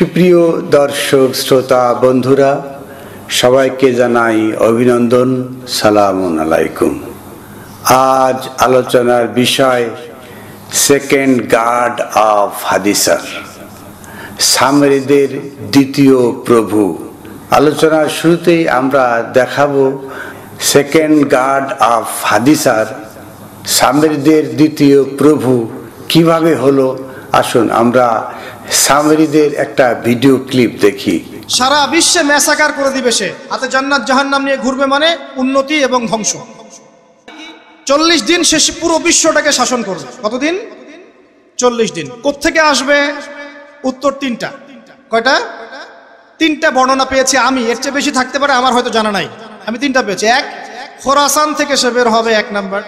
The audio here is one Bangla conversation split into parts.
সুপ্রিয় দর্শক, শ্রোতা, বন্ধুরা, সবাইকে জানাই অভিনন্দন সালাম আলাইকুম। আজ আলোচনার বিষয় সেকেন্ড গার্ড অফ হাদিসার, সামরিদের দ্বিতীয় প্রভু। আলোচনার শুরুতেই আমরা দেখাবো সেকেন্ড গার্ড অফ হাদিসার, সামরিদের দ্বিতীয় প্রভু কীভাবে হলো আসুন, আমরা সামরিদের একটা ভিডিও ক্লিপ দেখি। সারা বিশ্বে ম্যাসাকার করে দিবে সে। হাতে জান্নাত জাহান্নাম নিয়ে ঘুরবে মানে উন্নতি এবং ধ্বংস। চল্লিশ দিন সে পুরো বিশ্বটাকে শাসন করবে। কতদিন? চল্লিশ দিন। কোত্থেকে আসবে? উত্তর তিনটা। কয়টা? তিনটা বর্ণনা পেয়েছি আমি। এর চেয়ে বেশি থাকতে পারে, আমার হয়তো জানা নাই। আমি তিনটা পেয়েছি। এক, খোরাসান থেকে সে বের হবে, এক নাম্বার।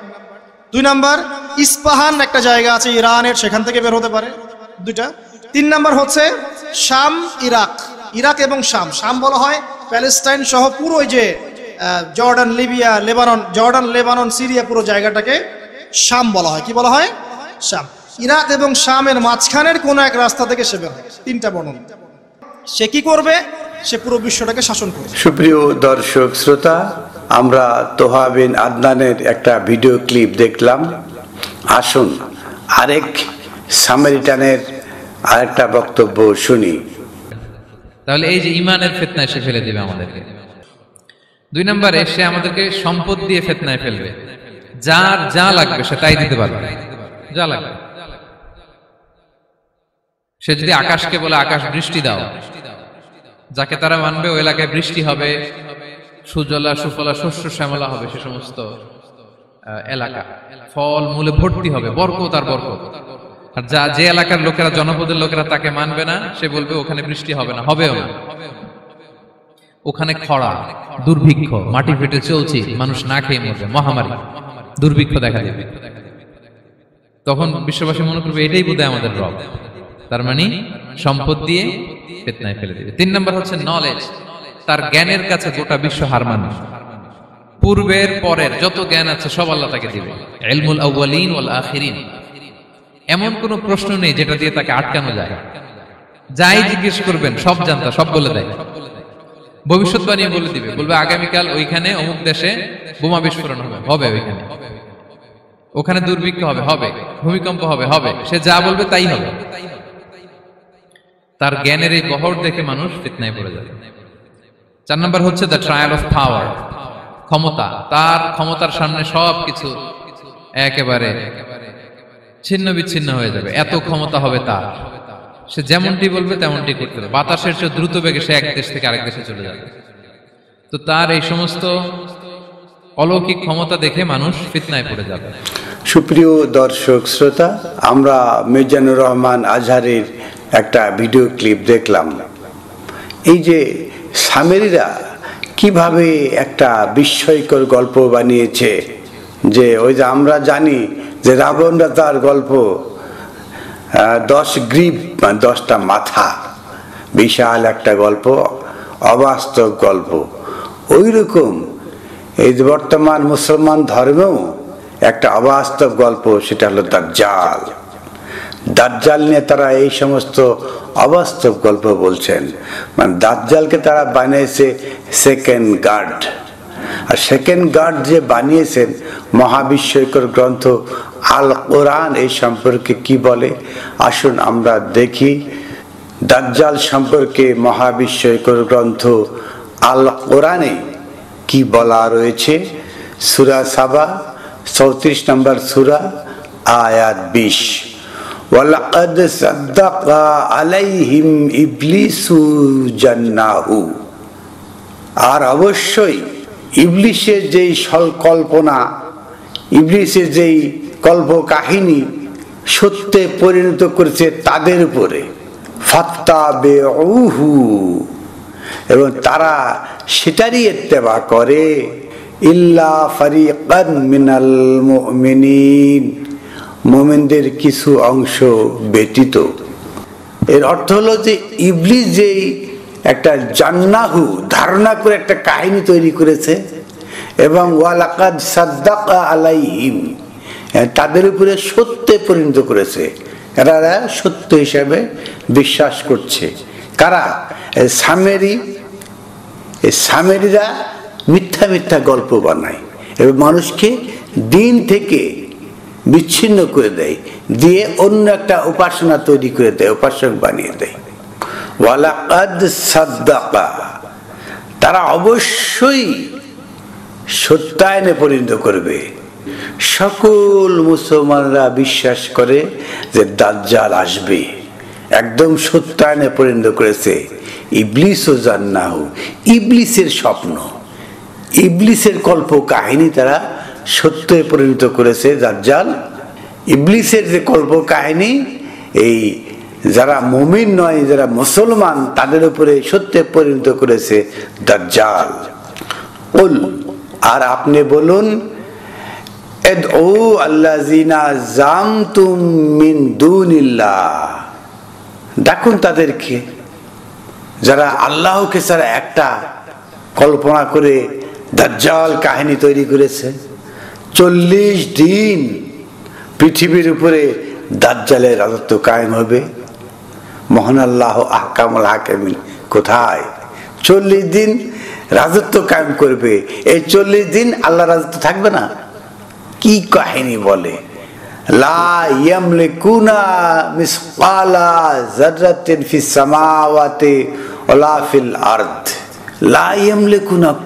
দুই নাম্বার, ইস্পাহান একটা জায়গা আছে ইরানের, সেখান থেকে বের হতে পারে। দুইটা। তিন নাম্বার হচ্ছে শাম, ইরাক। ইরাক এবং শাম। শাম বলা হয় প্যালেস্টাইন সহ পুরো যে Jordan, Libya, Lebanon, Jordan, Lebanon, Syria পুরো জায়গাটাকে শাম বলা হয়। কি বলা হয়? শাম। ইরাক এবং শামের মাঝখানের কোন এক রাস্তা থেকে সে বের। তিনটা বর্ণনা। সে কি করবে? সে পুরো বিশ্বটাকে শাসন করবে। সুপ্রিয় দর্শক, শ্রোতা আমরা তোহা বিন আদনানের একটা ভিডিও ক্লিপ দেখলাম। আসুন আরেক সামেরিটানের আরেকটা বক্তব্য শুনি। তাহলে এই যে ইমানের ফেতনায় সে ফেলে দেবে আমাদেরকে। দুই নম্বরে, সে আমাদেরকে সম্পদ দিয়ে ফেতনায় ফেলবে। যার যা লাগবে সে তাই দিতে পারবে। যা লাগবে। সে যদি আকাশকে বলে, আকাশ বৃষ্টি দাও। যাকে তারা মানবে ওই এলাকায় বৃষ্টি হবে। সুজলা, সুফলা, শস্য শ্যামলা হবে সে সমস্ত এলাকা। ফল মূলে ভর্তি হবে, বরকত আর বরকত। আর যা, যে এলাকার লোকেরা, জনপদের লোকেরা তাকে মানবে না, সে বলবে ওখানে বৃষ্টি হবে না, হবেও না। ওখানে খরা, দুর্ভিক্ষ, মাটি ফেটে চলছে, মানুষ না খেয়ে মরবে, মহামারী। দুর্ভিক্ষ দেখা দেবে। তখন বিশ্ববাসী মনে করবে, এটাই বোধহয় আমাদের রব। তার মানে সম্পদ দিয়ে ফেতনায় ফেলে দেবে। তিন নম্বর হচ্ছে নলেজ তার জ্ঞানের কাছে গোটা বিশ্ব হার মানুষ পূর্বের পরের যত জ্ঞান আছে, সব আল্লাহ তাকে দিবে। এমন কোন প্রশ্ন নেই যেটা দিয়ে তাকে আটকানো যায়। যাই জিজ্ঞেস করবেন, সব জানতা, সব বলে দেয়। ভবিষ্যৎবাণী বলে দিবে। বলবে, আগামীকাল ওইখানে অমুক দেশে বোমা বিস্ফোরণ হবে। হবে ওইখানে। ওখানে দুর্ভিক্ষ হবে হবে। ভূমিকম্প হবে হবে। সে যা বলবে তাই হবে। তার জ্ঞানের এই বহর দেখে মানুষ ফিতনায় পড়ে যাবে। চার নম্বর হচ্ছে দ্য ট্রায়াল অফ পাওয়ার ক্ষমতা। তার ক্ষমতার সামনে সব কিছু একেবারে ছিন্ন বিচ্ছিন্ন হয়ে যাবে। এত ক্ষমতা হবে তার। সে যেমনটি বলবে তেমনটি করতে হবে। বাতাসের চেয়ে দ্রুত বেগে সে এক দেশ থেকে আরেক দেশে চলে যাবে। তো তার এই সমস্ত অলৌকিক ক্ষমতা দেখে মানুষ ফিতনায় পড়ে যাবে। সুপ্রিয় দর্শক, শ্রোতা, আমরা মিজানুর রহমান আজহারের একটা ভিডিও ক্লিপ দেখলাম। এই যে সামেরিরা কীভাবে একটা বিস্ময়কর গল্প বানিয়েছে যে ওই যে আমরা জানি যে রাবণরা তার গল্প দশ গ্রীব মানে দশটা মাথা, বিশাল একটা গল্প, অবাস্তব গল্প। ওই রকম এই বর্তমান মুসলমান ধর্মেও একটা অবাস্তব গল্প, সেটা হলো দাজ্জাল। দাজ্জাল নিয়ে তারা এই সমস্ত অবাস্তব গল্প বলছেন। মানে দাজ্জালকে তারা বানিয়েছে সেকেন্ড গার্ড আর সেকেন্ড গার্ড যে বানিয়েছেন মহাবিশ্বকর গ্রন্থ আল কোরআন এই সম্পর্কে কি বলে? আসুন আমরা দেখি। দাজ্জাল সম্পর্কে মহাবিশ্বকর গ্রন্থ আল কোরআনে কি বলা রয়েছে? সুরা সাবা, চৌত্রিশ নম্বর সুরা, আয়াত বিশ। ওয়ালাকাদ সাদ্দাকা আলাইহিম ইবলিসু জান্নাহু। আর অবশ্যই ইবলিশের যেই কল্পনা ইবলিশের যেই কল্প কাহিনী সত্যে পরিণত করেছে তাদের উপরে। ফাত্তা বে এবং তারা সেটারই ইত্তেবা করে, ইল্লা ফারিকান মিনাল মুমিনিন। মোমেনদের কিছু অংশ ব্যতীত। এর অর্থ হলো যে ইবলিস যেই একটা জান্নাহু ধারণা করে একটা কাহিনী তৈরি করেছে এবং ওয়ালাকাদ সাদ্দাকা আলাইহিম তাদের উপরে সত্যে পরিণত করেছে। এরা সত্য হিসাবে বিশ্বাস করছে। কারা? সামেরি। সামেরিরা মিথ্যা মিথ্যা গল্প বানায় এবং মানুষকে দিন থেকে বিচ্ছিন্ন করে দেয়, দিয়ে অন্য একটা উপাসনা তৈরি করে দেয়, উপাসক বানিয়ে দেয়। তারা অবশ্যই সত্যায়নে পরিণত করবে। সকল মুসলমানরা বিশ্বাস করে যে দাজ্জাল আসবে, একদম সত্যায়নে পরিণত করেছে। ইবলিস ও জান্নাহু, ইবলিসের স্বপ্ন, ইবলিসের কল্প কাহিনী তারা সত্যে পরিণত করেছে দাজ্জাল। ইবলিসের যে কল্প কাহিনী এই যারা মুমিন নয়, যারা মুসলমান, তাদের উপরে সত্যে পরিণত করেছে দাজ্জাল। উল, আর আপনি বলুন ডাকুন তাদেরকে, যারা আল্লাহকে ছাড়া একটা কল্পনা করে দাজ্জাল কাহিনী তৈরি করেছে। চল্লিশ দিন পৃথিবীর উপরে দাজ্জালের রাজত্ব কায়েম হবে। মহান আল্লাহ আহকামুল হাকিমিন কোথায়? চল্লিশ দিন রাজত্ব কায়েম করবে। এই চল্লিশ দিন আল্লাহ রাজত্ব থাকবে না? কি কাহিনী বলে?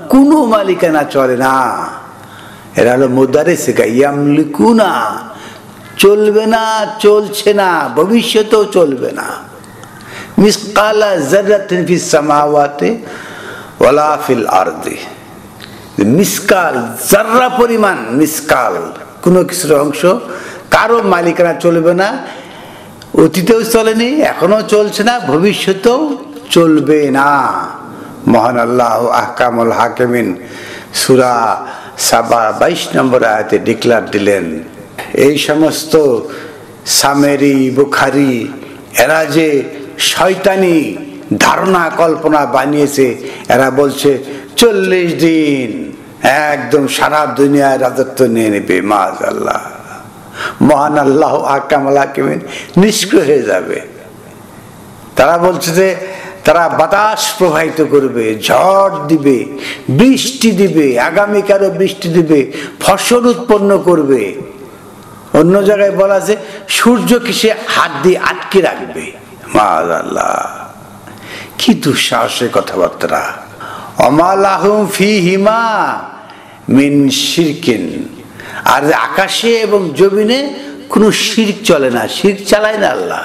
কোনো মালিকানা চলে না। এরা হলো মুদারিস ইয়ামলিকুনা। চলবে না, চলছে না, ভবিষ্যতেও চলবে না। মিসকালা জাররাতিন ফিস সামাওয়াতি ওয়ালা মিসকাল, জাররা পরিমাণ মিসকাল, কোনো কিছুর অংশ। কারও মালিকানা চলবে না, অতীতেও চলেনি এখনও চলছে না, ভবিষ্যতেও চলবে না। মহান আল্লাহ আহকামুল হাকিমিন, সুরা সাবা বাইশ নম্বর আয়াতে ডিক্লার দিলেন, এই সমস্ত সামেরি, বুখারি, এরা যে শয়তানি ধারণা কল্পনা বানিয়েছে, এরা বলছে, চল্লিশ দিন একদম সারা দুনিয়ায় রাজত্ব নিয়ে নেবে মাজ আল্লাহ মহান আল্লাহ আকামাল হাকিমিন, নিষ্ক্রিয় হয়ে যাবে। তারা বলছে যে তারা বাতাস প্রবাহিত করবে, ঝড় দিবে, বৃষ্টি দিবে, আগামীকালও বৃষ্টি দিবে, ফসল উৎপন্ন করবে। অন্য জায়গায় বলা আছে সূর্যকে সে হাত দিয়ে আটকে রাখবে? মাজ আল্লাহ কি দুঃসাহসের কথাবার্তা অমালাহুম ফি হিমা মিন শিরকিন। আর আকাশে এবং জমিনে কোনো শির্ক চলে না শির্ক চালায় না আল্লাহ।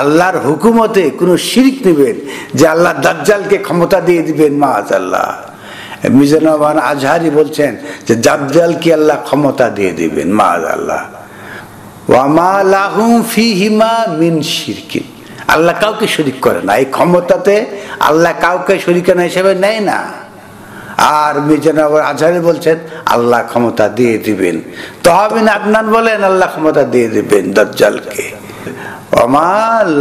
আল্লাহর হুকুমতে কোনো শিরিক নেবেন যে আল্লাহ দাজ্জালকে ক্ষমতা দিয়ে দিবেন মাজ আল্লাহ মিজানুররহমান আজহারি বলছেন যে দাজ্জালকে আল্লাহ ক্ষমতা দিয়ে দিবেন মাজ আল্লাহ ওয়ামা লাহুম ফি হিমা মিন শিরকিন। আল্লাহ কাউকে শরিক করে না, এই ক্ষমতাতে আল্লাহ কাউকে শরিকানা হিসেবে নেয় না। আর মিজানগর আজহারি বলছেন, আল্লাহ ক্ষমতা দিয়ে দিবেন। তহাবিন আদনান বলেন, আল্লাহ ক্ষমতা দিয়ে দিবেন দজ্জালকে।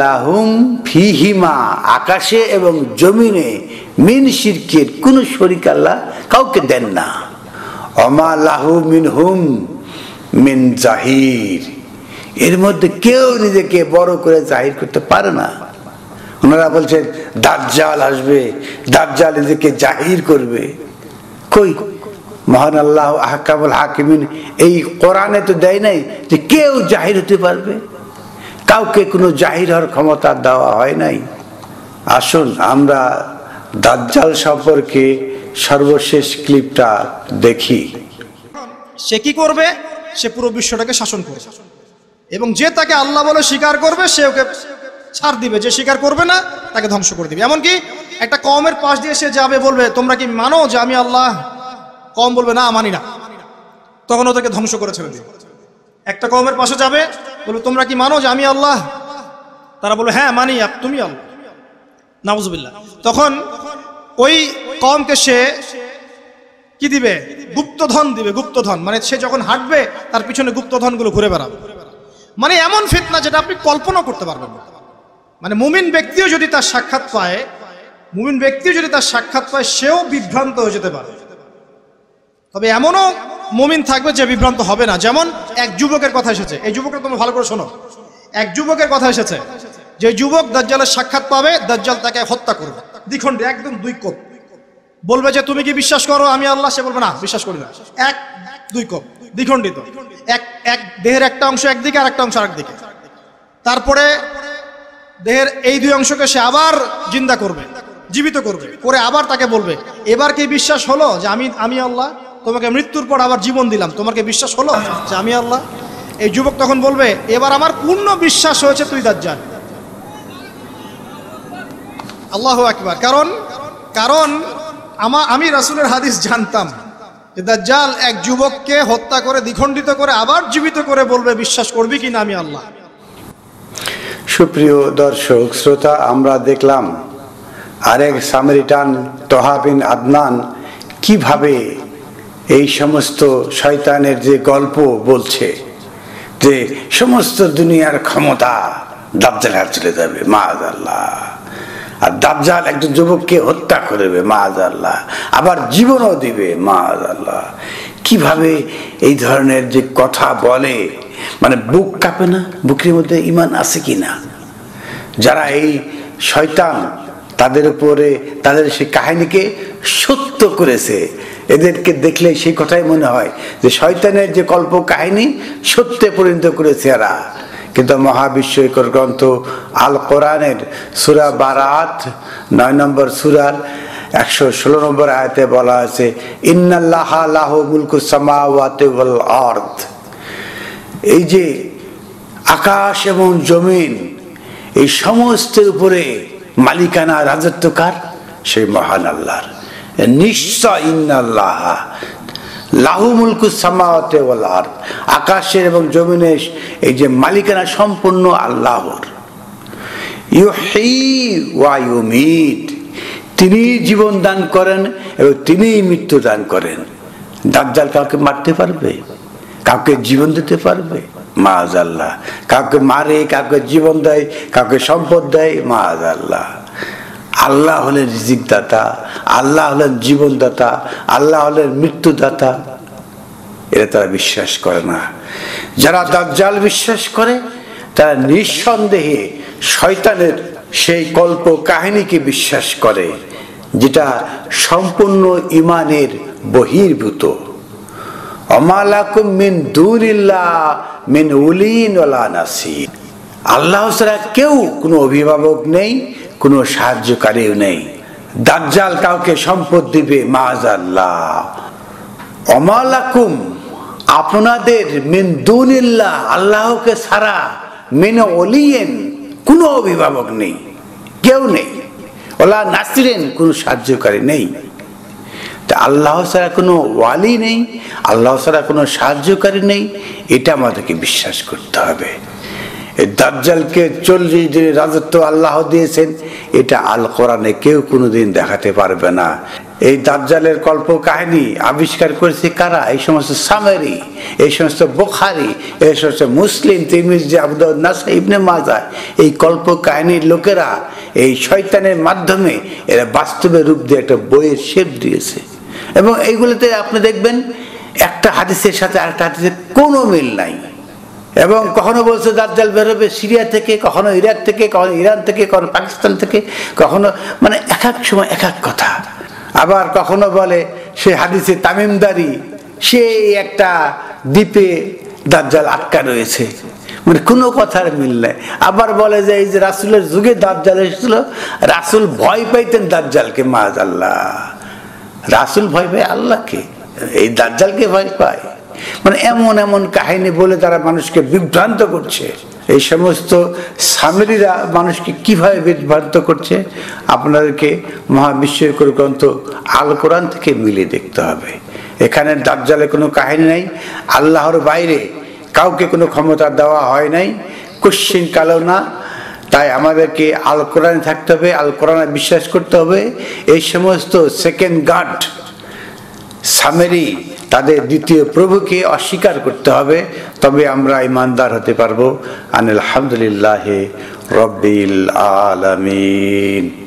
লাহুম ফিহিমা, আকাশে এবং জমিনে মিন শিরকের কোন শরিক আল্লাহ কাউকে দেন না। অমা লাহু মিন হুম মিন জাহির, এর মধ্যে কেউ নিজেকে বড় করে জাহির করতে পারে না। ওনারা বলছেন, দাজ্জাল আসবে, দাজ্জাল নিজেকে জাহির করবে। কই? মহান আল্লাহ আহকাবুল হাকিমিন এই কোরআনে তো দেয় নাই যে কেউ জাহির হতে পারবে। কাউকে কোনো জাহির হওয়ার ক্ষমতা দেওয়া হয় নাই। আসুন, আমরা দাজ্জাল সম্পর্কে সর্বশেষ ক্লিপটা দেখি। সে কি করবে? সে পুরো বিশ্বটাকে শাসন করবে। এবং যে তাকে আল্লাহ বলে স্বীকার করবে, সে ওকে ছাড় দিবে। যে স্বীকার করবে না, তাকে ধ্বংস করে দিবে। এমনকি একটা কমের পাশ দিয়ে সে যাবে, বলবে, তোমরা কি মানো যে আমি আল্লাহ? কম বলবে, না, মানি না। তখন ওদেরকে ধ্বংস করে ছেড়ে দিবে। একটা কমের পাশে যাবে বলবে তোমরা কি মানো যে আমি আল্লাহ? তারা বলবে হ্যাঁ মানি তুমি আল্লাহ। নাউজুবিল্লাহ। তখন ওই কমকে সে কি দিবে? গুপ্তধন দিবে, গুপ্তধন। মানে সে যখন হাঁটবে, তার পিছনে গুপ্তধনগুলো ঘুরে বেড়াবে। মানে এমন ফিতনা যেটা আপনি কল্পনা করতে পারবেন না। মানে মুমিন ব্যক্তিও যদি তার সাক্ষাৎ পায়, মুমিন ব্যক্তিও যদি তার সাক্ষাৎ পায়, সেও বিভ্রান্ত হয়ে যেতে পারে। তবে এমনও মুমিন থাকবে যে বিভ্রান্ত হবে না। যেমন এক যুবকের কথা এসেছে। এই যুবকটা তুমি ভালো করে শোনো। এক যুবকের কথা এসেছে যে যুবক দাজ্জালের সাক্ষাৎ পাবে, দাজ্জাল তাকে হত্যা করবে। দ্বিখণ্ডে, একদম দুই কোপ। বলবে যে, তুমি কি বিশ্বাস করো? আমি আল্লাহ? সে বলবে, না, বিশ্বাস করি না। এক, দুই কোপ। দ্বিখণ্ডিত। এক এক, দেহের একটা অংশ একদিকে আর একটা অংশ আরেকদিকে। তারপরে দেহের এই দুই অংশকে সে আবার জিন্দা করবে, জীবিত করবে। করে আবার তাকে বলবে, এবার কি বিশ্বাস হলো যে আমি আমি আল্লাহ? তোমাকে মৃত্যুর পর আবার জীবন দিলাম। তোমাকে বিশ্বাস হলো? যে আমি আল্লাহ? এই যুবক তখন বলবে, এবার আমার পূর্ণ বিশ্বাস হয়েছে তুই দাজ্জাল। আল্লাহ একবার কারণ কারণ আমা, আমি রাসূলের হাদিস জানতাম দাজ্জাল এক যুবককে হত্যা করে, দ্বিখণ্ডিত করে, আবার জীবিত করে বলবে, বিশ্বাস করবি কি না আমি আল্লাহ? সুপ্রিয় দর্শক, শ্রোতা, আমরা দেখলাম আরেক সামেরিটান তহাবিন আদনান কীভাবে এই সমস্ত শয়তানের যে গল্প বলছে যে সমস্ত দুনিয়ার ক্ষমতা দাবজাল হাত চলে যাবে মাজ আল্লাহ আর দাবজাল একজন যুবককে হত্যা করবে মাজ আল্লাহ আবার জীবনও দিবে মাজ আল্লাহ কীভাবে এই ধরনের যে কথা বলে মানে বুক কাঁপে না? বুকের মধ্যে ইমান আছে কি না? যারা এই শয়তান তাদের উপরে, তাদের সেই কাহিনীকে সত্য করেছে এদেরকে দেখলে সেই কথাই মনে হয় যে শয়তানের যে কল্প কাহিনী সত্যে পরিণত করেছে এরা। কিন্তু মহাবিশ্বকর গ্রন্থ আল কোরআনের সুরা বারাত, নয় নম্বর সুরার একশো ষোলো নম্বর আয়তে বলা আছে, ইন্নাল্লাহ লাহ মুলকু সামাওয়াতে ওয়াল এই যে আকাশ এবং জমিন, এই সমস্তের উপরে মালিকানা রাজত্বকার সেই মহান আল্লাহর। নিশ্চয় ইন্নাল্লাহ। লাহু মুলকু সামাওয়াতে ওয়াল আকাশের এবং জমিনের এই যে মালিকানা সম্পূর্ণ আল্লাহর। ইউহি ওয়া ইউমিত। তিনি জীবন দান করেন এবং তিনি মৃত্যু দান করেন। দাজ্জাল কাউকে মারতে পারবে? কাউকে জীবন দিতে পারবে? মাজ আল্লাহ কাউকে মারে, কাউকে জীবন দেয়, কাউকে সম্পদ দেয় মাজ আল্লাহ আল্লাহ হলেন রিজিক দাতা আল্লাহ হলেন জীবনদাতা, আল্লাহ হলেন মৃত্যুদাতা। এরা তারা বিশ্বাস করে না। যারা দাজ্জাল বিশ্বাস করে, তারা নিঃসন্দেহে শয়তানের সেই কল্প কাহিনীকে বিশ্বাস করে, যেটা সম্পূর্ণ ইমানের বহির্ভূত। অমালাকুম মিন দুনিল্লাহ, মিন উলিন আল্লাহ ছাড়া কেউ কোনো অভিভাবক নেই কোনো সাহায্যকারীও নেই। দাজ্জাল কাউকে সম্পদ দিবে মাজ আল্লাহ অমালাকুম, আপনাদের মিন দুনিল্লাহ, আল্লাহকে ছাড়া মিন অলিয়েন কোনো অভিভাবক নেই, কেউ নেই। ওলা নাসিরেন, কোনো সাহায্যকারী নেই। তা আল্লাহ ছাড়া কোনো ওয়ালি নেই, আল্লাহ ছাড়া কোনো সাহায্যকারী নেই, এটা আমাদেরকে বিশ্বাস করতে হবে। এই দাজ্জালকে চল্লিশ দিনের রাজত্ব আল্লাহ দিয়েছেন, এটা আল কোরআনে কেউ কোনোদিন দেখাতে পারবে না। এই দাজ্জালের কল্প কাহিনী আবিষ্কার করেছে কারা? এই সমস্ত সামেরি, এই সমস্ত বোখারি, এই সমস্ত মুসলিম, তিরমিজ আবুদ নাসা ইবনে মাজা এই কল্প কাহিনীর লোকেরা এই শয়তানের মাধ্যমে এরা বাস্তবে রূপ দিয়ে একটা বইয়ের শেপ দিয়েছে। এবং এইগুলোতে আপনি দেখবেন, একটা হাদিসের সাথে আরেকটা হাদিসের কোনো মিল নাই। এবং কখনো বলছে দাজ্জাল বেরোবে সিরিয়া থেকে, কখনো ইরাক থেকে, কখনো ইরান থেকে, কখনো পাকিস্তান থেকে, কখনো মানে এক এক সময় এক এক কথা। আবার কখনো বলে সে হাদিসে তামিমদারি, সেই একটা দ্বীপে দাজ্জাল আটকা রয়েছে। মানে কোনো কথার মিল নাই। আবার বলে যে এই যে রাসুলের যুগে দাজ্জাল এসেছিল, রাসুল ভয় পাইতেন দাজ্জালকে মাজ আল্লাহ। রাসুল ভয় পায় আল্লাহকে, এই দাজ্জালকে ভয় পায়। মানে এমন এমন কাহিনী বলে তারা মানুষকে বিভ্রান্ত করছে, এই সমস্ত সামেরিরা মানুষকে কীভাবে বিভ্রান্ত করছে, আপনাদেরকে মহাবিশ্বকর গ্রন্থ আল কোরআন থেকে মিলিয়ে দেখতে হবে। এখানে দাজ্জালে কোনো কাহিনী নাই, আল্লাহর বাইরে কাউকে কোনো ক্ষমতা দেওয়া হয় নাই, কোশ্চিন কালো না। তাই আমাদেরকে আল কোরআনে থাকতে হবে, আল কোরআনে বিশ্বাস করতে হবে। এই সমস্ত সেকেন্ড গার্ড সামেরি তাদের দ্বিতীয় প্রভুকে অস্বীকার করতে হবে, তবে আমরা ইমানদার হতে পারব। আনিল আলহামদুলিল্লাহ রব্বিল আলমিন।